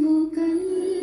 mukalli